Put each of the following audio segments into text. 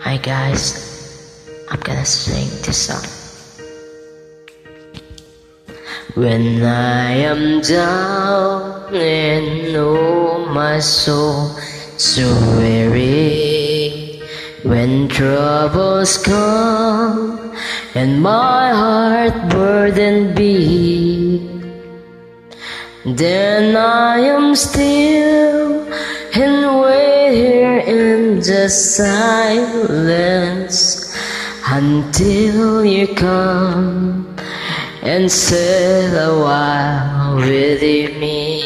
Hi guys, I'm gonna sing this song. When I am down and oh my soul so weary, when troubles come and my heart burdened be, then I am still the silence until you come and sit a while with me.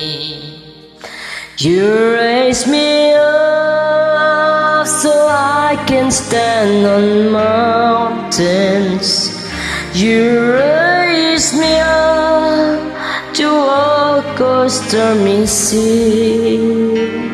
You raise me up so I can stand on mountains. You raise me up to walk on stormy seas.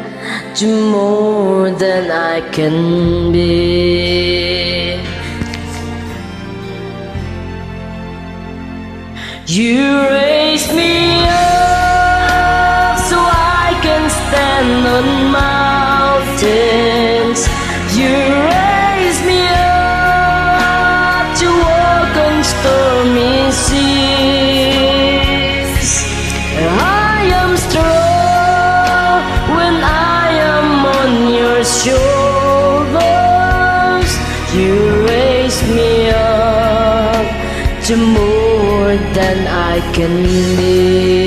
to more than I can be. You raise me up so I can stand on mountains. You to more than I can be.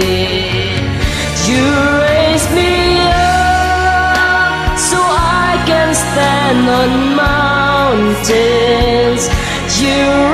You raise me up so I can stand on mountains. You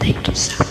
Thank you so much.